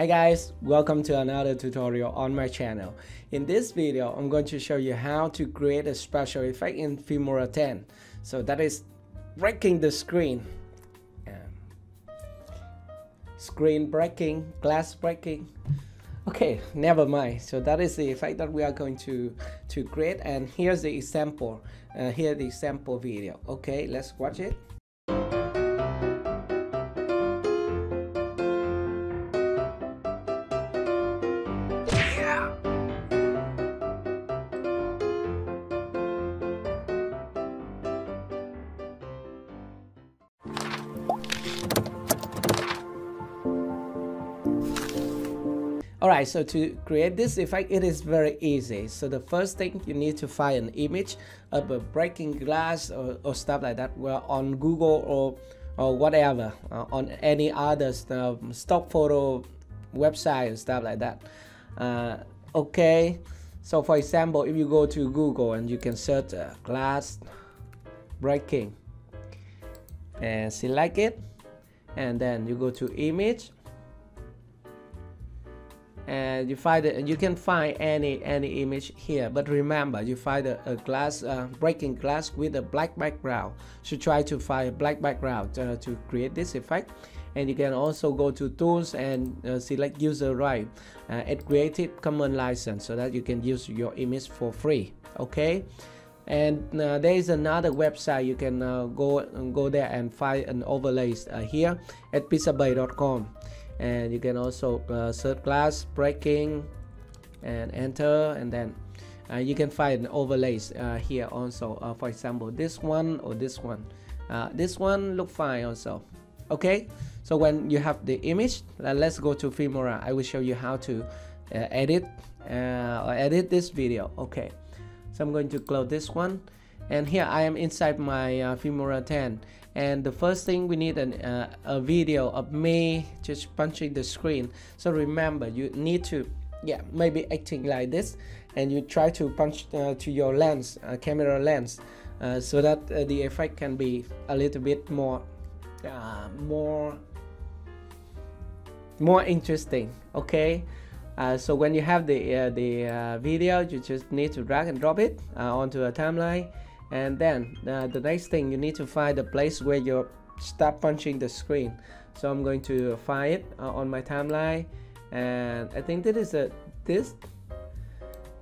Hi guys, welcome to another tutorial on my channel. In this video, I'm going to show you how to create a special effect in Filmora 10. So that is breaking the screen. screen breaking, glass breaking. Okay, never mind. So that is the effect that we are going to, to create and here's the example. Uh, here the example video. Okay, let's watch it. Alright, so to create this effect, it is very easy. So the first thing you need to find an image of a breaking glass or, or stuff like that well, on Google or, or whatever, uh, on any other uh, stock photo website and stuff like that. Uh, okay, so for example, if you go to Google and you can search uh, glass breaking and select it and then you go to image and you find it you can find any any image here. But remember you find a, a glass uh, breaking glass with a black background. So try to find a black background uh, to create this effect. And you can also go to tools and uh, select user right uh, at creative commons license so that you can use your image for free okay? And uh, there is another website. You can uh, go go there and find an overlays uh, here at pixabay.com and you can also uh, search glass breaking and enter and then uh, you can find overlays uh, here also. Uh, for example this one or this one. Uh, this one look fine also. Okay? So when you have the image uh, let's go to Filmora. I will show you how to edit or edit this video. Okay. So I'm going to close this one and here I am inside my uh, Filmora 10 and the first thing we need an, uh, a video of me just punching the screen. So remember you need to yeah maybe acting like this. And you try to punch uh, to your lens uh, camera lens uh, so that uh, the effect can be a little bit more more more interesting okay? Uh, so when you have the uh, the uh, video you just need to drag and drop it onto a timeline and then uh, the next thing you need to find the place where you stop punching the screen. So I'm going to find it uh, on my timeline. And I think this is a this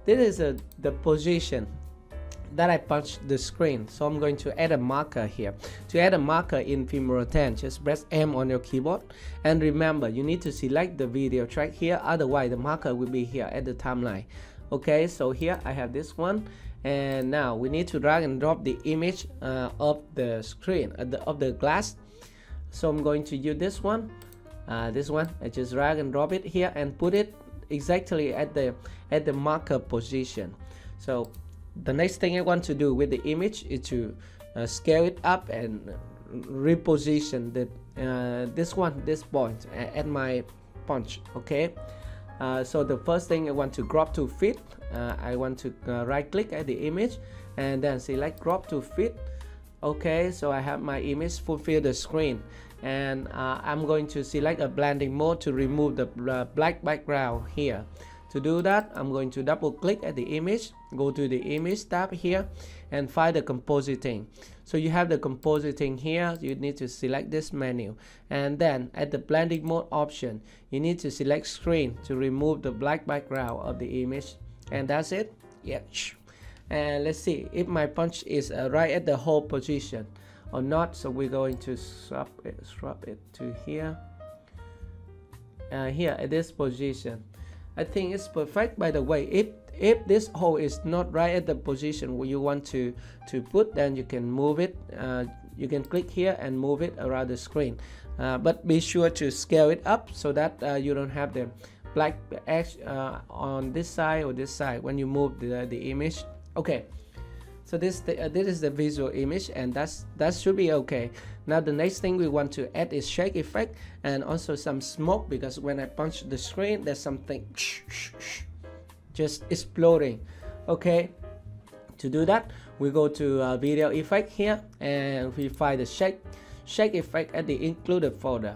this is a the position that I punched the screen. So I'm going to add a marker here. To add a marker in Filmora 10 just press M on your keyboard. And remember you need to select the video track here. Otherwise the marker will be here at the timeline. Okay so here I have this one and now we need to drag and drop the image uh, of the screen uh, the, of the glass. So I'm going to use this one uh, this one. I just drag and drop it here and put it exactly at the at the marker position. So the next thing I want to do with the image is to uh, scale it up and reposition the uh, this one this point at my punch okay? Uh, so the first thing I want to crop to fit uh, I want to uh, right click at the image and then select crop to fit. Okay so I have my image fulfill the screen. And uh, I'm going to select a blending mode to remove the uh, black background here. To do that I'm going to double click at the image go to the image tab here and find the compositing. So you have the compositing here. You need to select this menu. And then at the blending mode option you need to select screen to remove the black background of the image and that's it? Yeah. And let's see if my punch is uh, right at the hole position or not so we're going to swap it swap it to here. Uh, here at this position. I think it's perfect by the way. If if this hole is not right at the position where you want to to put then you can move it uh, you can click here and move it around the screen. Uh, but be sure to scale it up so that uh, you don't have the black edge uh, on this side or this side when you move the, the image. Okay. So this the, uh, this is the visual image and that's that should be okay. Now the next thing we want to add is shake effect and also some smoke because when I punch the screen there's something just exploding. Okay. To do that we go to uh, video effect here and we find the shake shake effect at the included folder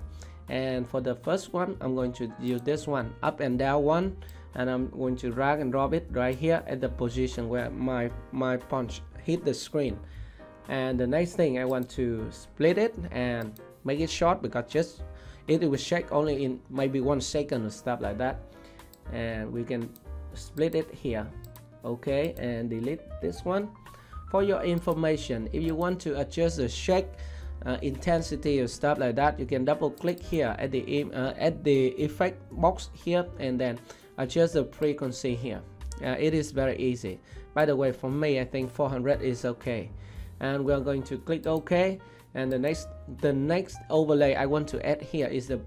and for the first one I'm going to use this one up and down one. And I'm going to drag and drop it right here at the position where my my punch hit the screen. And the next thing I want to split it and make it short because just it will shake only in maybe one second or stuff like that. And we can split it here okay? And delete this one. For your information if you want to adjust the shake uh, intensity or stuff like that you can double click here at the uh, at the effect box here and then adjust the frequency here. Uh, it is very easy. By the way for me I think 400 is okay. And we are going to click OK. And the next the next overlay I want to add here is the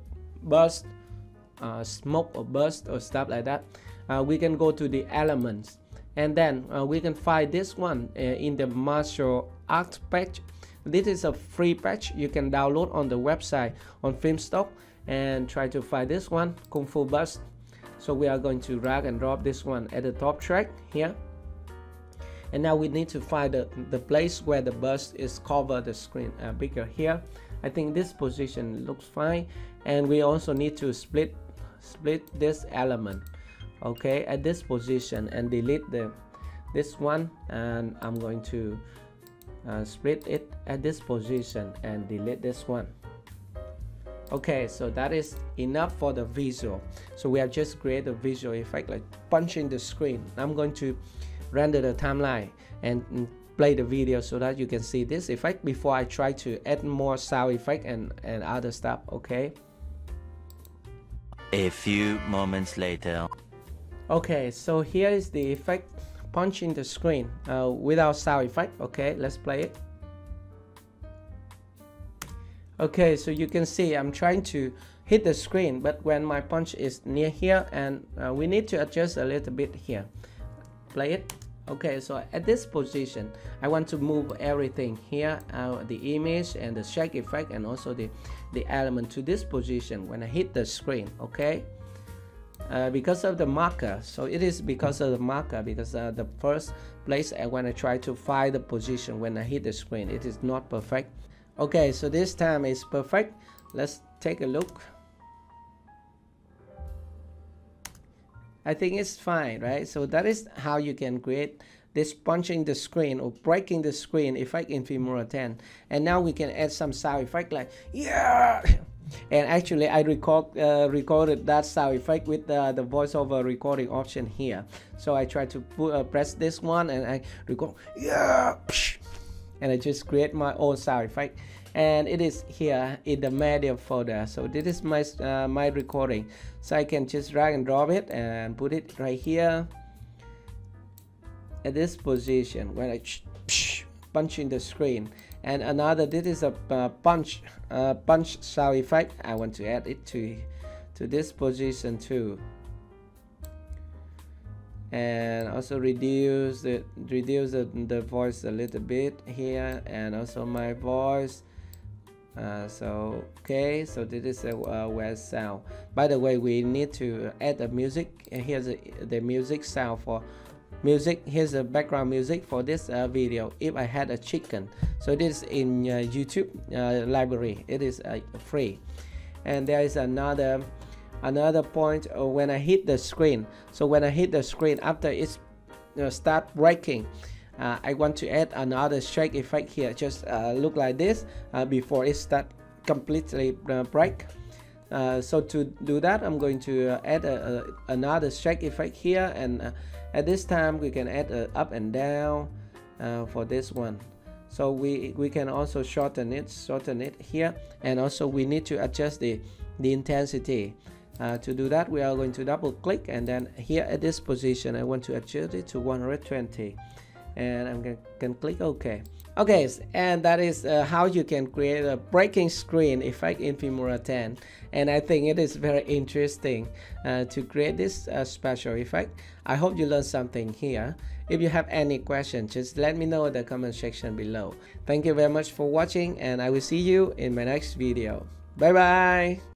burst uh, smoke or burst or stuff like that. Uh, we can go to the elements. And then uh, we can find this one uh, in the martial art patch this is a free patch you can download on the website on Filmstock and try to find this one Kung Fu Burst so we are going to drag and drop this one at the top track here. And now we need to find the, the place where the burst is cover the screen uh, bigger here. I think this position looks fine. And we also need to split split this element okay at this position and delete the this one. And I'm going to uh, split it at this position and delete this one. Okay so that is enough for the visual. So we have just created a visual effect like punching the screen. I'm going to render the timeline and play the video so that you can see this effect before I try to add more sound effect and, and other stuff okay? A few moments later. Okay so here is the effect punching the screen uh, without sound effect okay let's play it. Okay so you can see I'm trying to hit the screen but when my punch is near here and uh, we need to adjust a little bit here. Play it. Okay so at this position I want to move everything here uh, the image and the shake effect and also the the element to this position when I hit the screen okay uh, because of the marker. So it is because of the marker because uh, the first place and when I try to find the position when I hit the screen it is not perfect. Okay so this time is perfect. Let's take a look. I think it's fine right? So that is how you can create this punching the screen or breaking the screen effect in Filmora 10 and now we can add some sound effect like yeah and actually I record uh, recorded that sound effect with uh, the voiceover recording option here. So I try to put, uh, press this one and I record yeah and I just create my own sound effect. And it is here in the media folder. So this is my uh, my recording. So I can just drag and drop it and put it right here at this position when I punch in the screen and another this is a punch uh, punch sound effect. I want to add it to to this position too. And also reduce the reduce the, the voice a little bit here. And also my voice. Uh, so okay so this is a uh, where sound. By the way we need to add the music. And here's the, the music sound for music. Here's the background music for this uh, video. If I had a chicken. So this is in uh, YouTube uh, library. It is uh, free. And there is another another point uh, when I hit the screen. So when I hit the screen after it's uh, start breaking I want to add another shake effect here. Just look like this before it start completely break. Uh, so to do that I'm going to add a, a, another shake effect here. And uh, at this time we can add a up and down uh, for this one. So we we can also shorten it shorten it here. And also we need to adjust the the intensity. Uh, to do that we are going to double click. And then here at this position I want to adjust it to 120 and I'm going to click OK okay and that is uh, how you can create a breaking screen effect in Filmora 10 and I think it is very interesting uh, to create this uh, special effect. I hope you learned something here. If you have any questions just let me know in the comment section below. Thank you very much for watching and I will see you in my next video. Bye bye